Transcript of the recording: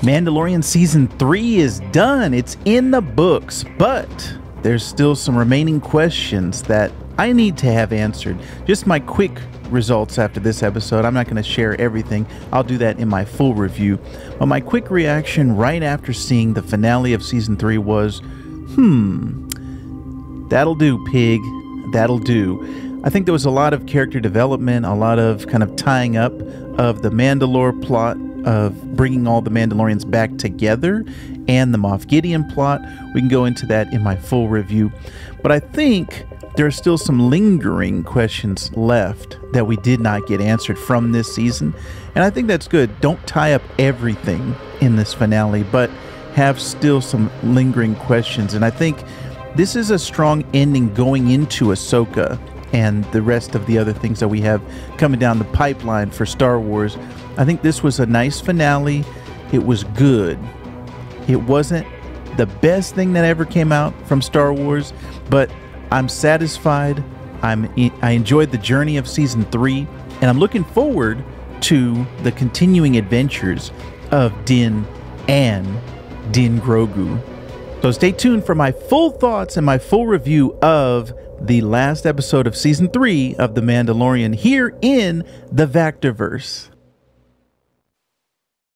Mandalorian season 3 is done. It's in the books, but there's still some remaining questions that I need to have answered. Just my quick results after this episode. I'm not going to share everything. I'll do that in my full review. But my quick reaction right after seeing the finale of season 3 was, "Hmm, that'll do, pig. That'll do." I think there was a lot of character development, a lot of kind of tying up of the Mandalore plot of bringing all the Mandalorians back together and the Moff Gideon plot. We can go into that in my full review. But I think there are still some lingering questions left that we did not get answered from this season. And I think that's good. Don't tie up everything in this finale, but have still some lingering questions. And I think this is a strong ending going into Ahsoka and the rest of the other things that we have coming down the pipeline for Star Wars. I think this was a nice finale. It was good. It wasn't the best thing that ever came out from Star Wars, but I'm satisfied. I'm I enjoyed the journey of season 3 and I'm looking forward to the continuing adventures of Din and Din Grogu. So stay tuned for my full thoughts and my full review of the last episode of season 3 of The Mandalorian here in the Vactorverse.